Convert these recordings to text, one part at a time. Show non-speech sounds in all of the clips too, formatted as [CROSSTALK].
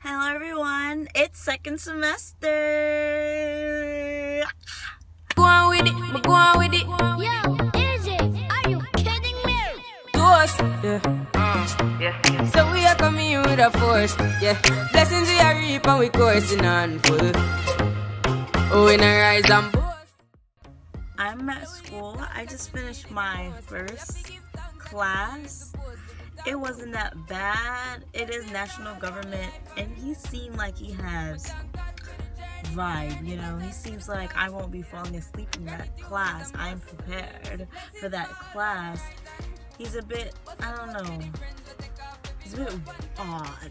Hello everyone, it's second semester. Go on with it, but go on with it. Yo, Izzy, are you kidding me? To us, mm, yeah. yeah. So we are coming in with a force, yeah. Blessings we are reap and we coursing on full. Oh, in a rise and boast. I'm at school. I just finished my first class. It wasn't that bad. It is national government, and he seemed like he has vibe. You know, he seems like I won't be falling asleep in that class. I'm prepared for that class. He's a bit, I don't know. He's a bit odd.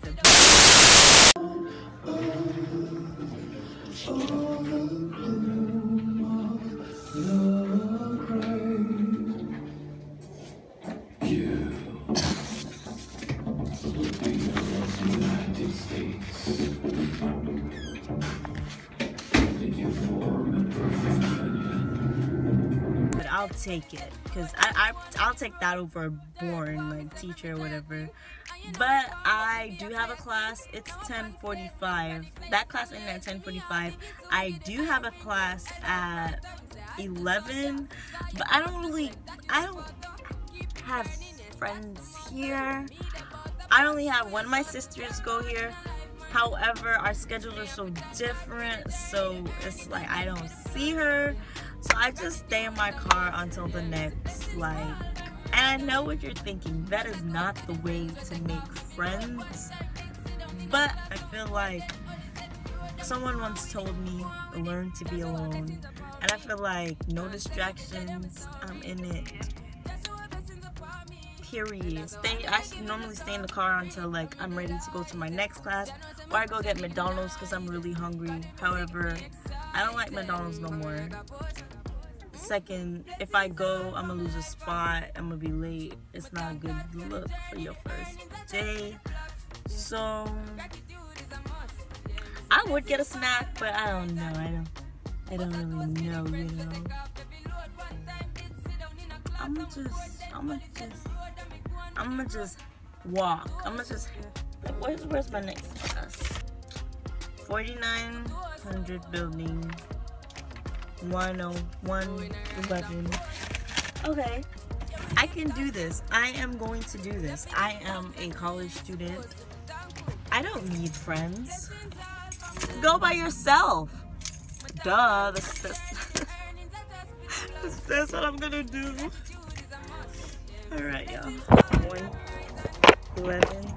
But I'll take it because I, I I'll take that over a boring like teacher or whatever. But I do have a class. It's 10:45. That class ended at 10:45. I do have a class at 11, but I don't really I don't have friends here. I only have one of my sisters go here. However, our schedules are so different, so it's like I don't see her. So I just stay in my car until the next like and I know what you're thinking. That is not the way to make friends. But I feel like someone once told me learn to be alone. And I feel like no distractions. I'm in it. Period. Stay I normally stay in the car until like I'm ready to go to my next class or I go get McDonald's because I'm really hungry. However, I don't like McDonald's no more. Second if i go i'm gonna lose a spot i'm gonna be late. It's not a good look for your first day. So i would get a snack but i don't know. I don't i don't really know you know. I'm just i'm just i'm gonna just walk i'm gonna just where's, where's my next class 4900 building 10111. Okay, I can do this. I am going to do this. I am a college student. I don't need friends. Go by yourself. Duh. That's, that's, [LAUGHS] that's what I'm gonna do. Alright, y'all. One, eleven.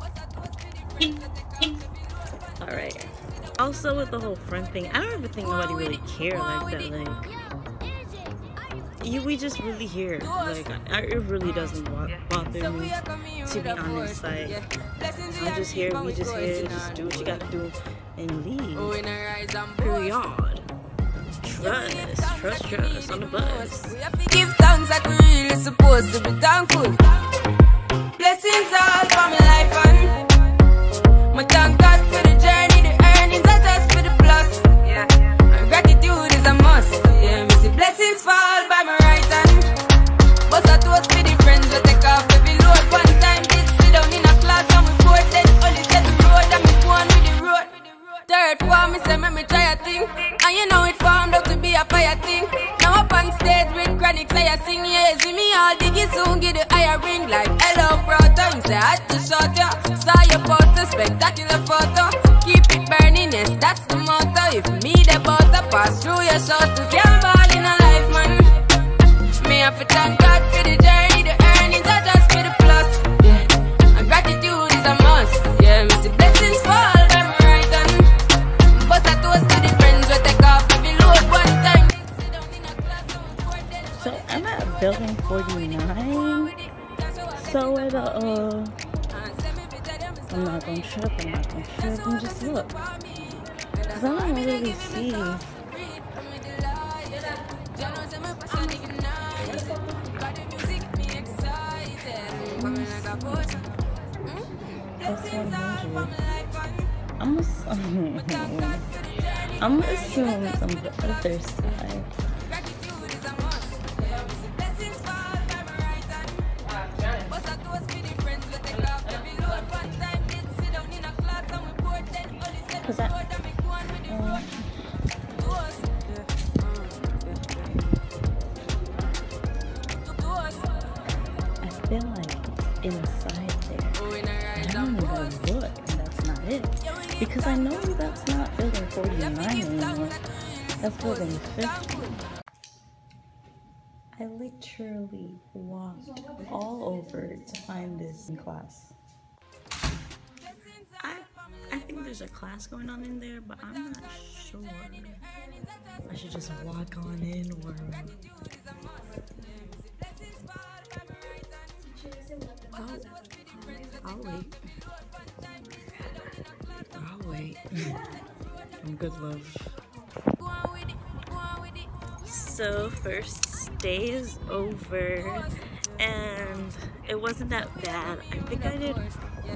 Alright. Also with the whole front thing, I don't even think nobody really care like that. Like, you, we just really hear. Like, I, it really doesn't bother me, to be honest. Like, I'm just here, we just here, just do what you gotta do and leave. Period. Trust, trust, trust on the bus. Give thanks like we really supposed to be thankful. Blessings all for my life and my thank God for the journey, the earnings are just for the plus. Yeah. And gratitude is a must. Yeah, me see blessings fall by my right hand. But I toast for the friends we take off every load. One time did sit down in a class and we bored then only said the road and me go on with the road. Third form, me say me try a thing. And you know it formed chronic say I sing. See me all diggy soon, get the higher ring like hello, brother. You say I had to shot ya. Saw your poster, spectacular photo. Keep it burning, yes, that's the motto. If me the butter pass through your shot to ball in a life, man. Me have to thank building 49. So the uh I'm not gonna trip, I'm not gonna trip, and just look. Cause I don't really see That's 100. I'm [LAUGHS] I'm assuming on the other side. Inside there, I don't even look, and that's not it. Because I know that's not building 49 anymore. That's building 50. I literally walked all over to find this in class. I, I think there's a class going on in there, but I'm not sure. I should just walk on in or. I'll wait. I'll wait. [LAUGHS] I'm good, love. So, first day is over, and it wasn't that bad. I think I did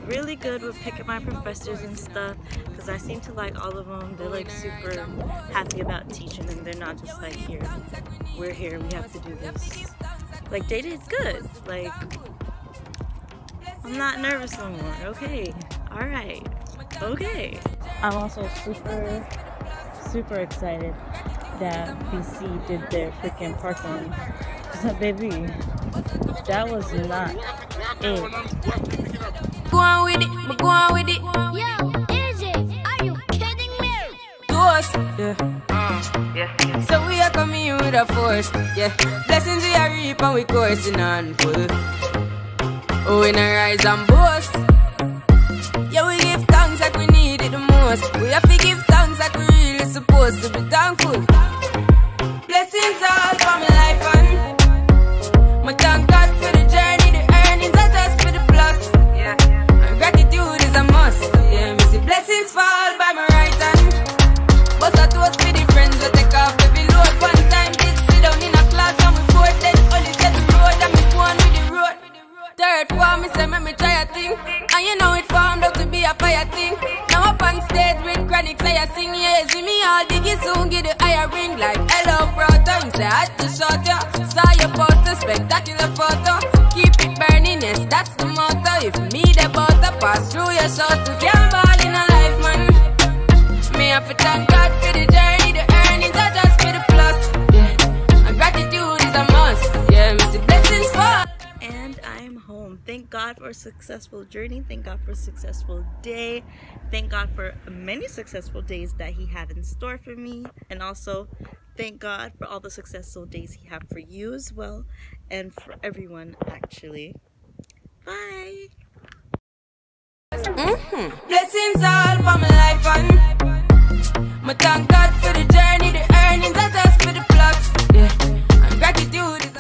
really good with picking my professors and stuff because I seem to like all of them. They're like super happy about teaching, and they're not just like, here, we're here, we have to do this. Like, they did good. Like, I'm not nervous no more. Okay. Alright. Okay. I'm also super, super excited that BC did their freaking parking. [LAUGHS] So, baby, that was not it. Go on with it, but go on with it. Yo, Izzy, are you kidding me? To us, yeah. Uh, yeah. So we are coming with a force, yeah. Blessings we are reap and we coursing on full. Oh, we not rise and boast. Yeah, we give thanks like we need it the most. We have to give thanks like we really supposed to be thankful. Blessings all for my life sing, yeah, see me all diggy soon, get the higher ring like hello, brother. You say, I had to shot ya. Saw your poster, spectacular photo. Keep it burning, yes, that's the motto. If me the butter pass through your shot to get ball in a life, man. Me have to thank God for the and I'm home. Thank God for a successful journey. Thank God for a successful day. Thank God for many successful days that he had in store for me. And also, thank God for all the successful days he had for you as well and for everyone actually. Bye! Mm -hmm. Blessings all for my life and my thank God for the journey, the earnings, for the. Yeah, gratitude